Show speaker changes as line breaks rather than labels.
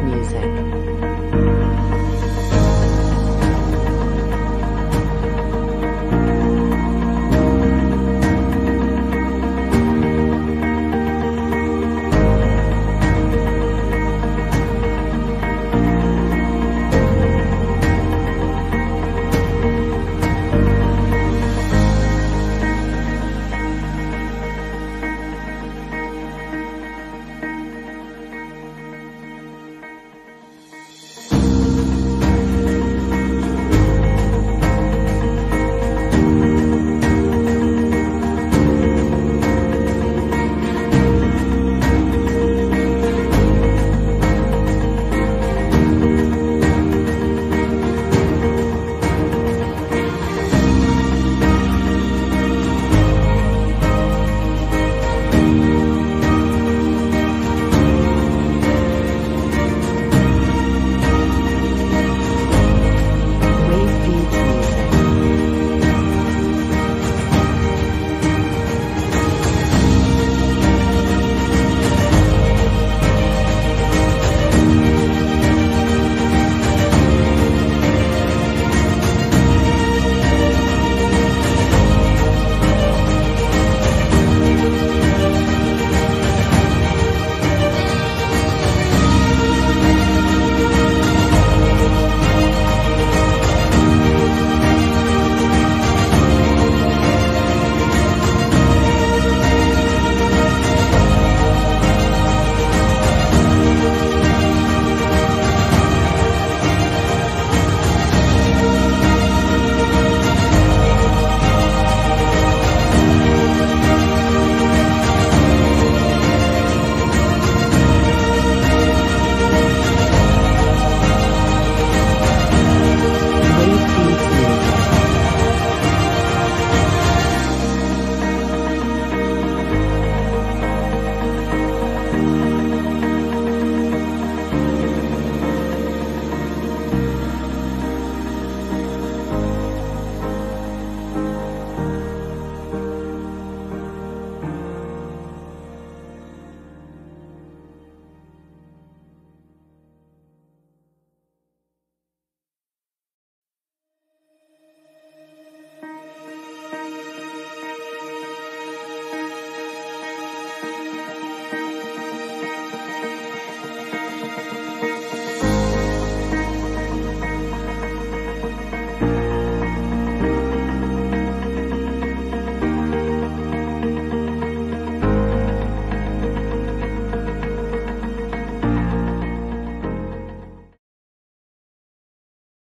Music.